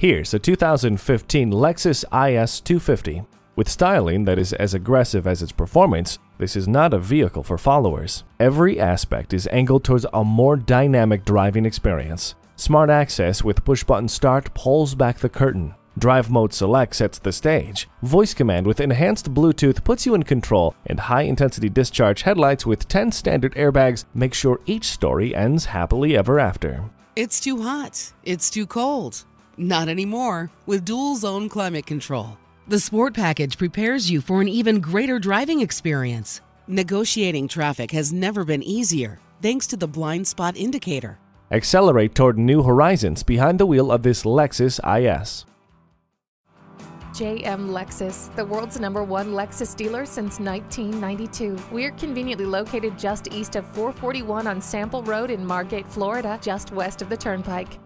Here's a 2015 Lexus IS 250. With styling that is as aggressive as its performance, this is not a vehicle for followers. Every aspect is angled towards a more dynamic driving experience. Smart Access with push-button start pulls back the curtain. Drive Mode Select sets the stage. Voice Command with enhanced Bluetooth puts you in control, and high-intensity discharge headlights with 10 standard airbags make sure each story ends happily ever after. It's too hot. It's too cold. Not anymore with dual zone climate control. The Sport Package prepares you for an even greater driving experience. Negotiating traffic has never been easier thanks to the blind spot indicator. Accelerate toward new horizons behind the wheel of this Lexus IS. JM Lexus, the world's number one Lexus dealer since 1992. We're conveniently located just east of 441 on Sample Road in Margate, Florida, just west of the Turnpike.